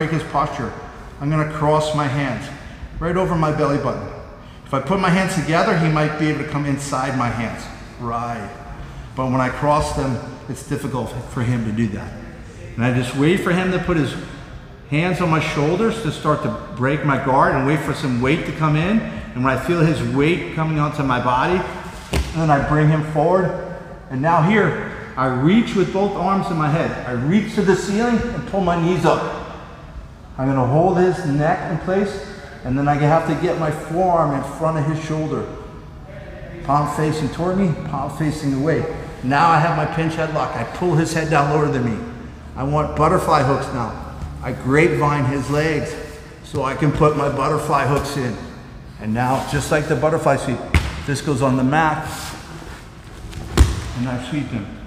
break his posture, I'm gonna cross my hands right over my belly button. If I put my hands together, he might be able to come inside my hands. Right. But when I cross them, it's difficult for him to do that. And I just wait for him to put his hands on my shoulders to start to break my guard and wait for some weight to come in. And when I feel his weight coming onto my body, then I bring him forward. And now here, I reach with both arms in my head. I reach to the ceiling and pull my knees up. I'm gonna hold his neck in place, and then I have to get my forearm in front of his shoulder. Palm facing toward me, palm facing away. Now I have my pinch headlock. I pull his head down lower than me. I want butterfly hooks now. I grapevine his legs so I can put my butterfly hooks in. And now, just like the butterfly sweep, this goes on the mat, and I sweep him.